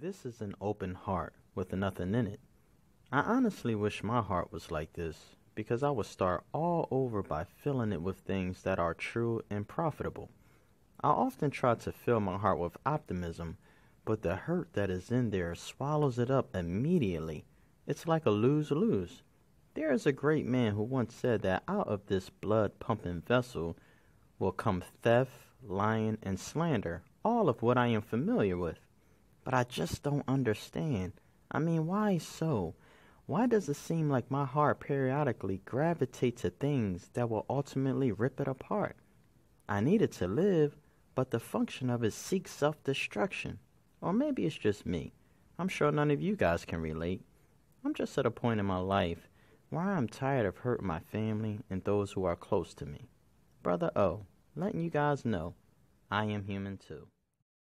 This is an open heart with nothing in it. I honestly wish my heart was like this because I would start all over by filling it with things that are true and profitable. I often try to fill my heart with optimism, but the hurt that is in there swallows it up immediately. It's like a lose lose. There is a great man who once said that out of this blood pumping vessel will come theft, lying, and slander, all of what I am familiar with. But I just don't understand. I mean, why so? Why does it seem like my heart periodically gravitates to things that will ultimately rip it apart? I need it to live, but the function of it seeks self destruction. Or maybe it's just me. I'm sure none of you guys can relate. I'm just at a point in my life where I'm tired of hurting my family and those who are close to me. Brother O, letting you guys know I am human too.